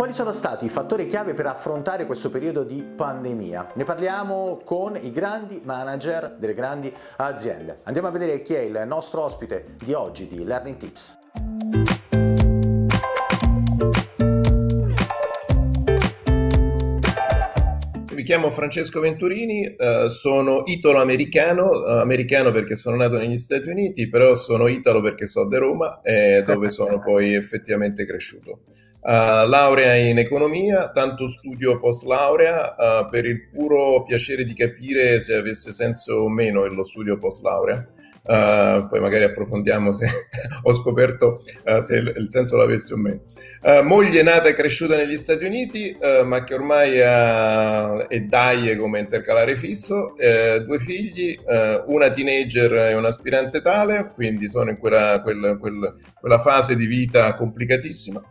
Quali sono stati i fattori chiave per affrontare questo periodo di pandemia? Ne parliamo con i grandi manager delle grandi aziende. Andiamo a vedere chi è il nostro ospite di oggi di Learning Tips. mi chiamo Francesco Venturini, uh, sono italo-americano, uh, americano perché sono nato negli Stati Uniti, però sono italo perché sono di Roma, eh, dove sono poi effettivamente cresciuto. Uh, laurea in economia, tanto studio post laurea per il puro piacere di capire se avesse senso o meno lo studio post laurea. Uh, poi magari approfondiamo se ho scoperto uh, se il, il, senso l'avesse o meno. Uh, moglie nata e cresciuta negli Stati Uniti, ma che ormai è DAIE come intercalare fisso, due figli, una teenager e un aspirante tale, quindi sono in quella, quella, quella, quella fase di vita complicatissima,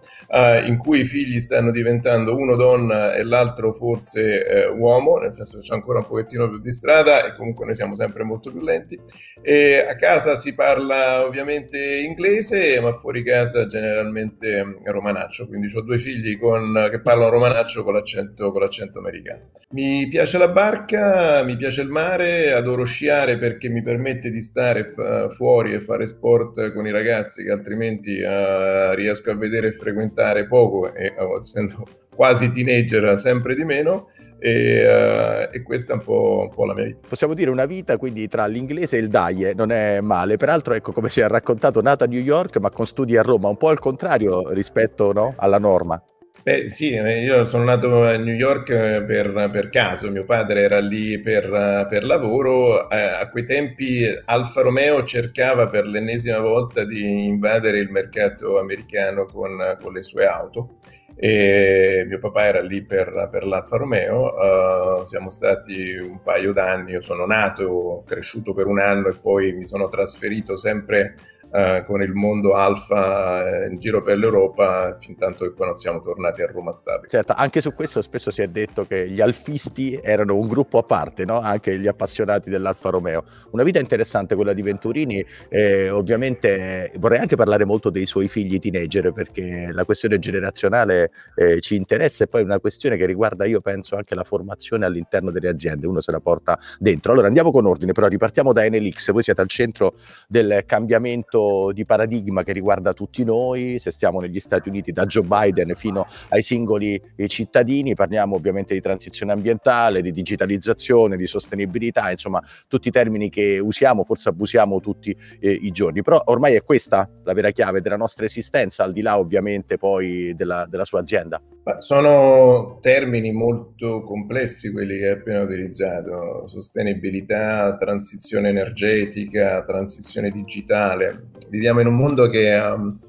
in cui i figli stanno diventando uno donna e l'altro forse uomo, nel senso che c'è ancora un pochettino più di strada e comunque noi siamo sempre molto più lenti. E a casa si parla ovviamente inglese, ma fuori casa generalmente mm, romanaccio, quindi ho due figli con, che parlano romanaccio con l'accento, con l'accento americano. Mi piace la barca, mi piace il mare, adoro sciare perché mi permette di stare f- fuori e fare sport con i ragazzi che altrimenti uh, riesco a vedere e frequentare poco e uh, essendo quasi teenager sempre di meno e, uh, e, questa è un po', un po', la mia vita. Possiamo dire una vita quindi tra l'inglese e il DAIE, non è male. Peraltro, ecco come ci ha raccontato, nata a New York ma con studi a Roma, un po' al contrario rispetto no, alla norma. Beh, sì, io sono nato a New York per, per caso, mio padre era lì per, per lavoro, eh, a quei tempi Alfa Romeo cercava per l'ennesima volta di invadere il mercato americano con, con le sue auto e mio papà era lì per, per l'Alfa Romeo, uh, siamo stati un paio d'anni, io sono nato, cresciuto per un anno e poi mi sono trasferito sempre eh, con il mondo alfa eh, in giro per l'Europa, fin tanto che poi non siamo tornati a Roma stabile. Certo, anche su questo spesso si è detto che gli alfisti erano un gruppo a parte, no? anche gli appassionati dell'Alfa Romeo. Una vita interessante quella di Venturini, eh, ovviamente vorrei anche parlare molto dei suoi figli teenager perché la questione generazionale eh, ci interessa e poi è una questione che riguarda, io penso, anche la formazione all'interno delle aziende, uno se la porta dentro. Allora andiamo con ordine, però ripartiamo da Enelix, voi siete al centro del cambiamento cambiamento di paradigma che riguarda tutti noi, se stiamo negli Stati Uniti da Joe Biden fino ai singoli eh, cittadini, parliamo ovviamente di transizione ambientale, di digitalizzazione, di sostenibilità, insomma tutti i termini che usiamo, forse abusiamo tutti eh, i giorni, però ormai è questa la vera chiave della nostra esistenza, al di là ovviamente poi della, della sua azienda. Sono termini molto complessi quelli che hai appena utilizzato, sostenibilità, transizione energetica, transizione digitale. Viviamo in un mondo che um,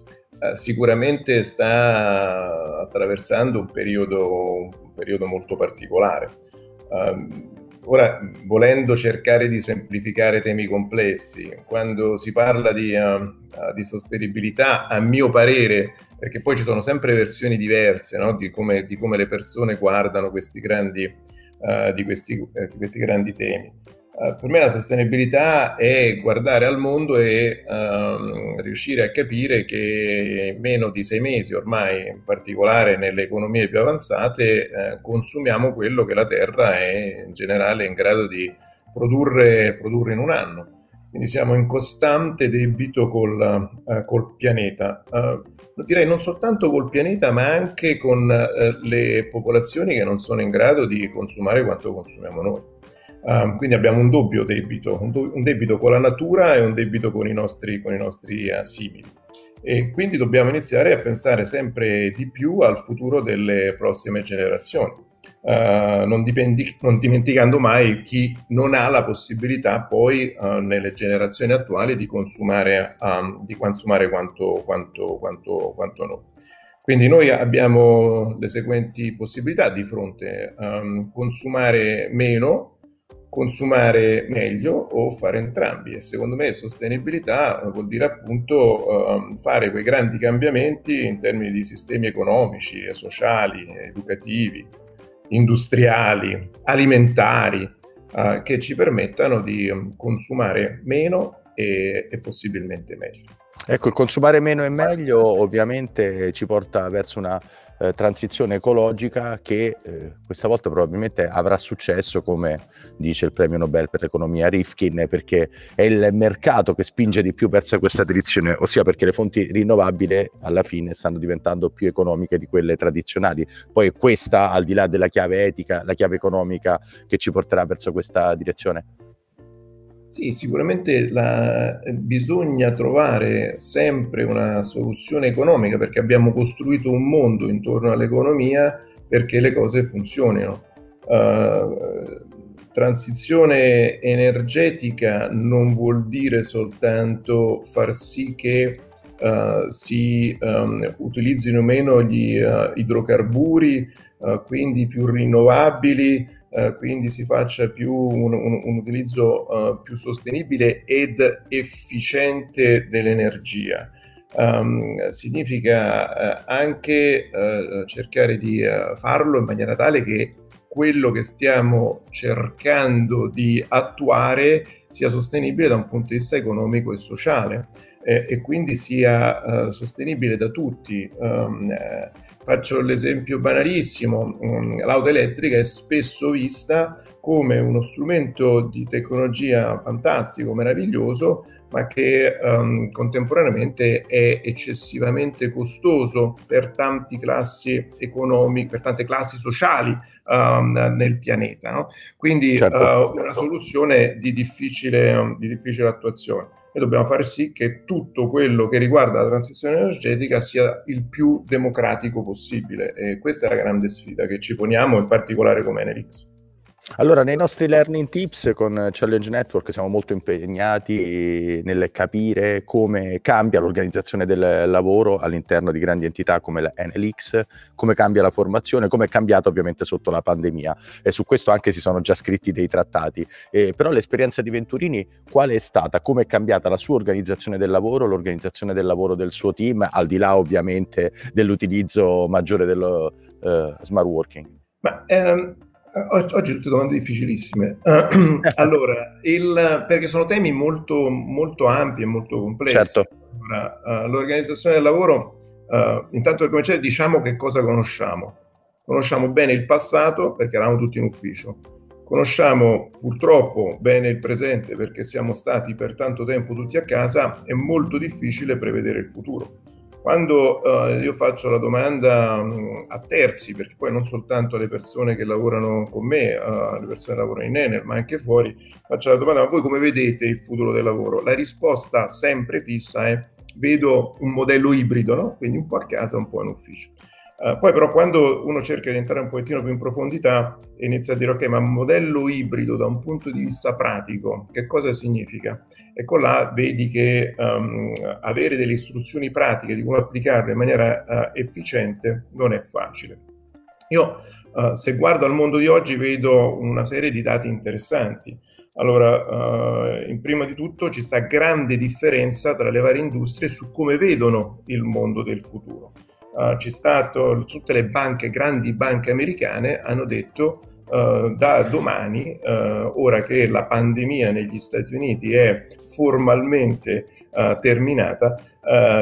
sicuramente sta attraversando un periodo, un periodo molto particolare. Um, ora, volendo cercare di semplificare temi complessi, quando si parla di, uh, di sostenibilità, a mio parere, perché poi ci sono sempre versioni diverse no? di, come, di, come, le persone guardano questi grandi, uh, di, questi, di, questi, grandi temi. Uh, per me la sostenibilità è guardare al mondo e um, riuscire a capire che in meno di sei mesi ormai, in particolare nelle economie più avanzate, consumiamo quello che la Terra è in generale in grado di produrre, produrre in un anno quindi siamo in costante debito col, uh, col pianeta. Uh, direi non soltanto col pianeta, ma anche con uh, le popolazioni che non sono in grado di consumare quanto consumiamo noi. Uh, quindi abbiamo un doppio debito, un, do- un, debito con la natura e un debito con i nostri, con i nostri uh, simili. E quindi dobbiamo iniziare a pensare sempre di più al futuro delle prossime generazioni. Uh, non, dipendi, non, dimenticando mai chi non ha la possibilità poi uh, nelle generazioni attuali di consumare, um, di consumare quanto, quanto, quanto, quanto noi. Quindi noi abbiamo le seguenti possibilità di fronte, um, consumare meno, consumare meglio o fare entrambi e secondo me sostenibilità vuol dire appunto um, fare quei grandi cambiamenti in termini di sistemi economici, sociali, educativi, industriali, alimentari, uh, che ci permettano di um, consumare meno e, e possibilmente meglio. Ecco, il consumare meno e meglio ovviamente ci porta verso una eh, transizione ecologica che eh, questa volta probabilmente avrà successo, come dice il premio Nobel per l'economia Rifkin, perché è il mercato che spinge di più verso questa direzione, ossia perché le fonti rinnovabili alla fine stanno diventando più economiche di quelle tradizionali. Poi questa, al di là della chiave etica, la chiave economica che ci porterà verso questa direzione. Sì, sicuramente la, bisogna trovare sempre una soluzione economica perché abbiamo costruito un mondo intorno all'economia perché le cose funzionino. Uh, transizione energetica non vuol dire soltanto far sì che uh, si um, utilizzino meno gli uh, idrocarburi, quindi più rinnovabili, eh, quindi si faccia più un, un, un utilizzo uh, più sostenibile ed efficiente dell'energia. Um, significa uh, anche cercare di farlo in maniera tale che quello che stiamo cercando di attuare sia sostenibile da un punto di vista economico e sociale eh, e quindi sia uh, sostenibile da tutti. Um, eh, faccio l'esempio banalissimo, um, l'auto elettrica è spesso vista come uno strumento di tecnologia fantastico, meraviglioso, ma che um, contemporaneamente è eccessivamente costoso per tante classi economiche, per tante classi sociali um, nel pianeta. No? Quindi certo. uh, una soluzione di difficile, di difficile attuazione e dobbiamo fare sì che tutto quello che riguarda la transizione energetica sia il più democratico possibile e questa è la grande sfida che ci poniamo in particolare come Enelix. Allora, nei nostri learning tips con Challenge Network siamo molto impegnati nel capire come cambia l'organizzazione del lavoro all'interno di grandi entità come la NLX, come cambia la formazione, come è cambiato ovviamente sotto la pandemia e su questo anche si sono già scritti dei trattati. Eh, però l'esperienza di Venturini qual è stata? Come è cambiata la sua organizzazione del lavoro, l'organizzazione del lavoro del suo team, al di là ovviamente dell'utilizzo maggiore dello uh, smart working? Ma, ehm Oggi tutte domande difficilissime. allora, il, perché sono temi molto, molto ampi e molto complessi. Certo. Allora, uh, l'organizzazione del lavoro, uh, intanto per cominciare, diciamo che cosa conosciamo. Conosciamo bene il passato perché eravamo tutti in ufficio. Conosciamo purtroppo bene il presente perché siamo stati per tanto tempo tutti a casa. È molto difficile prevedere il futuro quando uh, io faccio la domanda um, a terzi, perché poi non soltanto alle persone che lavorano con me, alle persone che lavorano in Enel, ma anche fuori, faccio la domanda, ma voi come vedete il futuro del lavoro? La risposta sempre fissa è vedo un modello ibrido, no? quindi un po' a casa, un po' in ufficio. Uh, poi però quando uno cerca di entrare un pochettino più in profondità e inizia a dire ok, ma modello ibrido da un punto di vista pratico, che cosa significa? Ecco là vedi che um, avere delle istruzioni pratiche di come applicarle in maniera uh, efficiente non è facile. Io uh, se guardo al mondo di oggi vedo una serie di dati interessanti. Allora, uh, in prima di tutto ci sta grande differenza tra le varie industrie su come vedono il mondo del futuro uh, c'è stato, tutte le banche, grandi banche americane hanno detto uh, da domani, uh, ora che la pandemia negli Stati Uniti è formalmente terminata,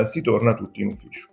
si torna tutti in ufficio.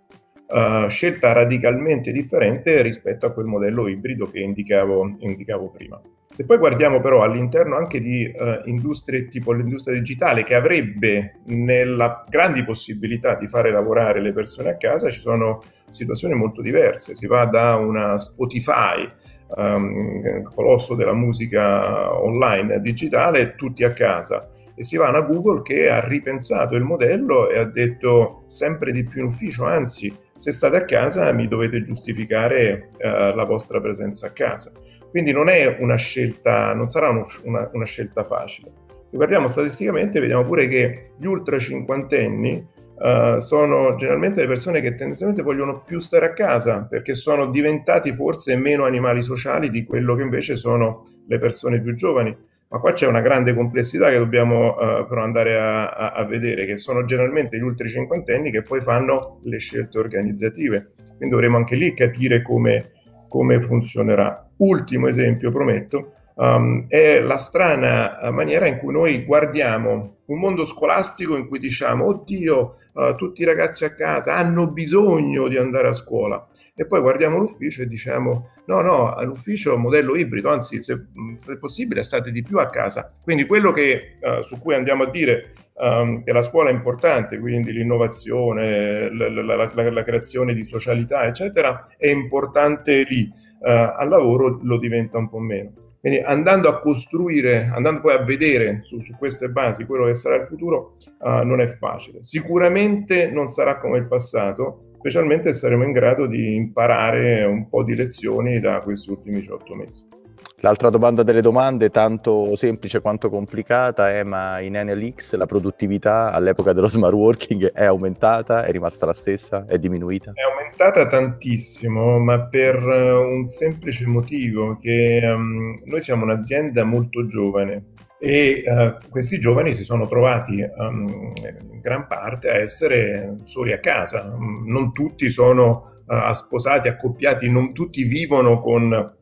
Uh, scelta radicalmente differente rispetto a quel modello ibrido che indicavo, indicavo prima. Se poi guardiamo però all'interno anche di uh, industrie tipo l'industria digitale che avrebbe nella grandi possibilità di fare lavorare le persone a casa, ci sono situazioni molto diverse. Si va da una Spotify, um, colosso della musica online digitale, tutti a casa, e si va a Google che ha ripensato il modello e ha detto sempre di più in ufficio, anzi se state a casa mi dovete giustificare uh, la vostra presenza a casa. Quindi non è una scelta, non sarà uno, una, una, scelta facile. Se guardiamo statisticamente vediamo pure che gli ultra cinquantenni uh, sono generalmente le persone che tendenzialmente vogliono più stare a casa perché sono diventati forse meno animali sociali di quello che invece sono le persone più giovani ma qua c'è una grande complessità che dobbiamo uh, però andare a, a, a, vedere, che sono generalmente gli ultimi cinquantenni che poi fanno le scelte organizzative. Quindi dovremo anche lì capire come, come funzionerà. Ultimo esempio, prometto, um, è la strana maniera in cui noi guardiamo un mondo scolastico in cui diciamo, oddio, uh, tutti i ragazzi a casa hanno bisogno di andare a scuola. E poi guardiamo l'ufficio e diciamo no, no, all'ufficio modello ibrido, anzi se è possibile state di più a casa. Quindi quello che, uh, su cui andiamo a dire um, che la scuola è importante, quindi l'innovazione, la, la, la, la creazione di socialità, eccetera, è importante lì, uh, al lavoro lo diventa un po' meno. Quindi andando a costruire, andando poi a vedere su, su queste basi quello che sarà il futuro, uh, non è facile. Sicuramente non sarà come il passato, specialmente saremo in grado di imparare un po' di lezioni da questi ultimi 18 mesi. L'altra domanda delle domande, tanto semplice quanto complicata, è ma in NLX la produttività all'epoca dello smart working è aumentata, è rimasta la stessa, è diminuita? È aumentata tantissimo, ma per eh, un semplice motivo, che um, noi siamo un'azienda molto giovane e uh, questi giovani si sono trovati um, in gran parte a essere soli a casa. Non tutti sono uh, sposati, accoppiati, non tutti vivono con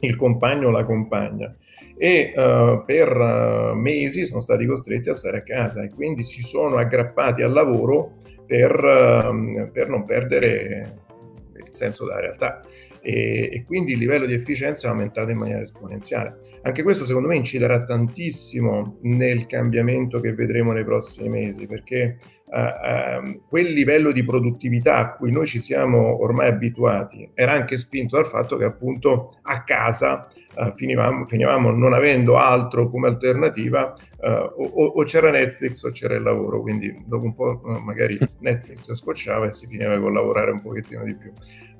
il compagno o la compagna e uh, per mesi sono stati costretti a stare a casa e quindi si sono aggrappati al lavoro per, uh, per non perdere il senso della realtà e, e, quindi il livello di efficienza è aumentato in maniera esponenziale. Anche questo secondo me inciderà tantissimo nel cambiamento che vedremo nei prossimi mesi perché uh, quel livello di produttività a cui noi ci siamo ormai abituati era anche spinto dal fatto che appunto a casa uh, finivamo, finivamo, non avendo altro come alternativa uh, o, o, c'era Netflix o c'era il lavoro, quindi dopo un po' magari Netflix scocciava e si finiva con lavorare un pochettino di più.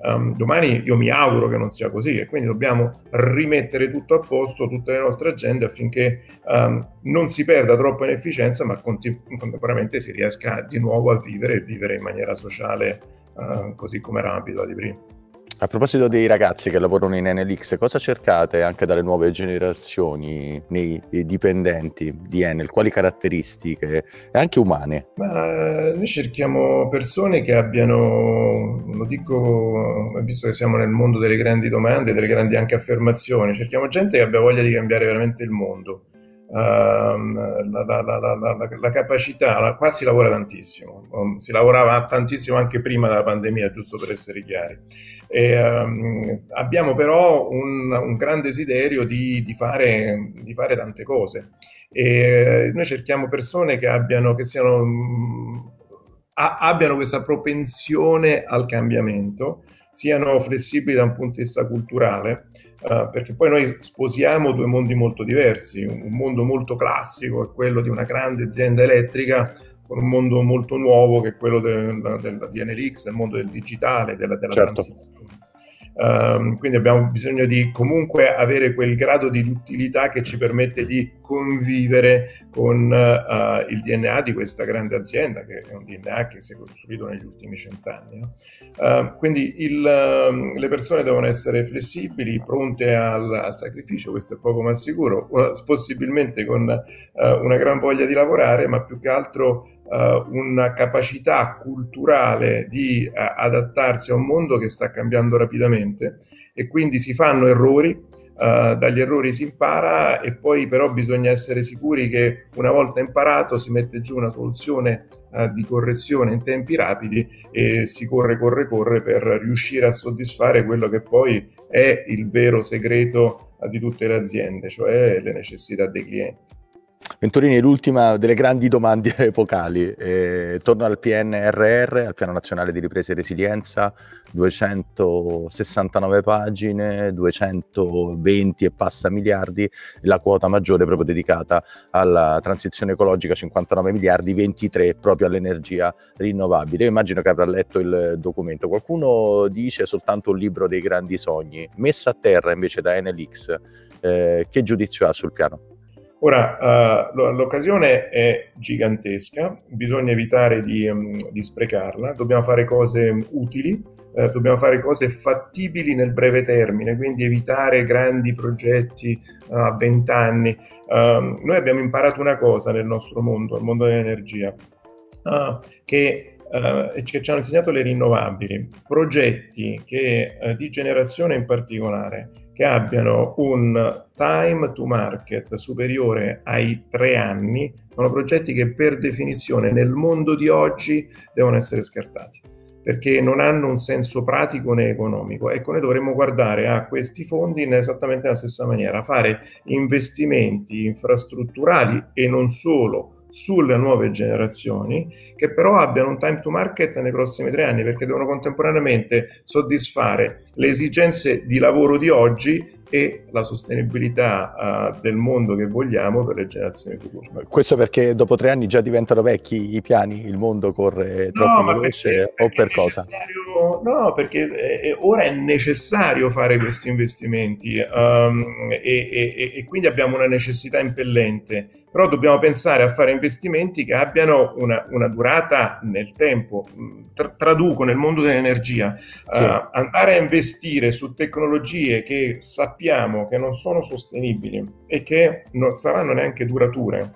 Um, domani io mi auguro che non sia così e quindi dobbiamo rimettere tutto a posto, tutte le nostre agende affinché um, non si perda troppo in efficienza ma contemporaneamente si riesca di nuovo a vivere e vivere in maniera sociale uh, così come era abituati prima. A proposito dei ragazzi che lavorano in NLX, cosa cercate anche dalle nuove generazioni nei dipendenti di Enel? Quali caratteristiche, anche umane? Ma noi cerchiamo persone che abbiano, lo dico, visto che siamo nel mondo delle grandi domande, delle grandi anche affermazioni, cerchiamo gente che abbia voglia di cambiare veramente il mondo la, la, la, la, capacità, qua si lavora tantissimo, um, si lavorava tantissimo anche prima della pandemia, giusto per essere chiari. E, um, abbiamo però un, un gran desiderio di, di, fare, di, fare, tante cose e noi cerchiamo persone che abbiano, che siano, um, a, abbiano questa propensione al cambiamento, siano flessibili da un punto di vista culturale Uh, perché poi noi sposiamo due mondi molto diversi, un mondo molto classico è quello di una grande azienda elettrica con un mondo molto nuovo che è quello del, del, di NLX, del mondo del digitale, della, della certo. transizione. Um, quindi abbiamo bisogno di comunque avere quel grado di utilità che ci permette di convivere con uh, il DNA di questa grande azienda, che è un DNA che si è costruito negli ultimi cent'anni. No? Uh, quindi il, uh, le persone devono essere flessibili, pronte al, al, sacrificio, questo è poco ma sicuro, possibilmente con una gran voglia di lavorare, ma più che altro una capacità culturale di uh, adattarsi a un mondo che sta cambiando rapidamente e quindi si fanno errori, Uh, dagli errori si impara e poi però bisogna essere sicuri che una volta imparato si mette giù una soluzione uh, di correzione in tempi rapidi e si corre, corre, corre per riuscire a soddisfare quello che poi è il vero segreto di tutte le aziende, cioè le necessità dei clienti. Venturini, l'ultima delle grandi domande epocali. Eh, torno al PNRR, al Piano Nazionale di Ripresa e Resilienza, 269 pagine, 220 e passa miliardi, la quota maggiore proprio dedicata alla transizione ecologica, 59 miliardi, 23 proprio all'energia rinnovabile. Io immagino che avrà letto il documento. Qualcuno dice soltanto un libro dei grandi sogni, messa a terra invece da NLX. Eh, che giudizio ha sul piano? Ora, uh, l'occasione è gigantesca, bisogna evitare di, um, di sprecarla, dobbiamo fare cose utili, uh, dobbiamo fare cose fattibili nel breve termine, quindi evitare grandi progetti a uh, 20 anni. Uh, noi abbiamo imparato una cosa nel nostro mondo, il mondo dell'energia, uh, che che ci hanno insegnato le rinnovabili, progetti che, di generazione in particolare, che abbiano un time to market superiore ai tre anni, sono progetti che per definizione nel mondo di oggi devono essere scartati. perché non hanno un senso pratico né economico. Ecco, noi dovremmo guardare a questi fondi in esattamente la stessa maniera, fare investimenti infrastrutturali e non solo sulle nuove generazioni che però abbiano un time to market nei prossimi tre anni perché devono contemporaneamente soddisfare le esigenze di lavoro di oggi e la sostenibilità uh, del mondo che vogliamo per le generazioni future. Questo perché dopo tre anni già diventano vecchi i piani, il mondo corre troppo no, veloce o per cosa? No, perché eh, ora è necessario fare questi investimenti um, e, e, e quindi abbiamo una necessità impellente però dobbiamo pensare a fare investimenti che abbiano una, una durata nel tempo. Tra, traduco nel mondo dell'energia, sì. uh, andare a investire su tecnologie che sappiamo che non sono sostenibili e che non saranno neanche durature.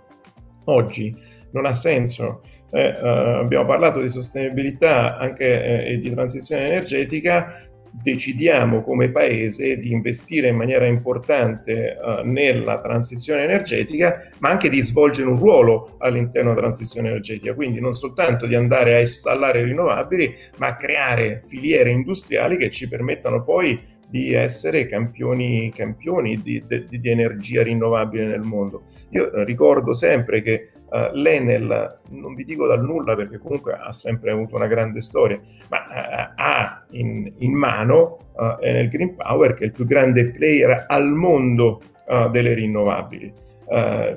Oggi non ha senso. Eh, uh, abbiamo parlato di sostenibilità anche eh, e di transizione energetica, decidiamo come paese di investire in maniera importante uh, nella transizione energetica, ma anche di svolgere un ruolo all'interno della transizione energetica, quindi non soltanto di andare a installare rinnovabili, ma a creare filiere industriali che ci permettano poi di essere campioni, campioni di, di, di, energia rinnovabile nel mondo. Io ricordo sempre che uh, l'Enel, non vi dico dal nulla perché comunque ha sempre avuto una grande storia, ma uh, ha in, in mano uh, Enel Green Power che è il più grande player al mondo delle rinnovabili.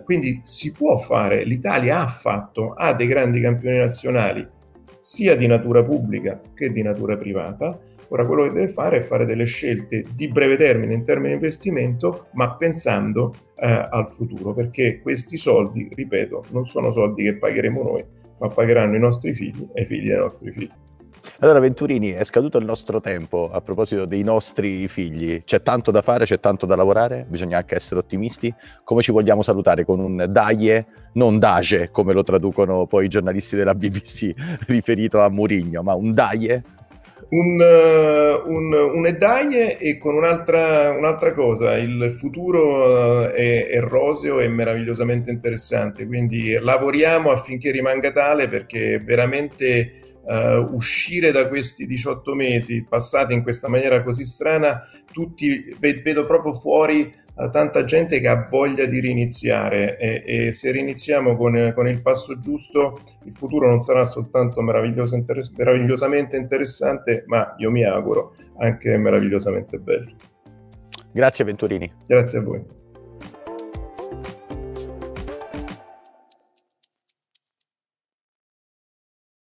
quindi si può fare, l'Italia ha fatto, ha dei grandi campioni nazionali sia di natura pubblica che di natura privata Ora quello che deve fare è fare delle scelte di breve termine in termini di investimento, ma pensando eh, al futuro, perché questi soldi, ripeto, non sono soldi che pagheremo noi, ma pagheranno i nostri figli e i figli dei nostri figli. Allora Venturini, è scaduto il nostro tempo a proposito dei nostri figli. C'è tanto da fare, c'è tanto da lavorare, bisogna anche essere ottimisti. Come ci vogliamo salutare? Con un daie, non daje, come lo traducono poi i giornalisti della BBC riferito a Murigno, ma un daie un, uh, un, un edaie e con un'altra, un'altra, cosa, il futuro uh, è, è, roseo e meravigliosamente interessante, quindi lavoriamo affinché rimanga tale perché veramente uh, uscire da questi 18 mesi passati in questa maniera così strana, tutti vedo proprio fuori a tanta gente che ha voglia di riniziare e, e se riniziamo con, con, il passo giusto il futuro non sarà soltanto interess- meravigliosamente interessante ma io mi auguro anche meravigliosamente bello. Grazie Venturini. Grazie a voi.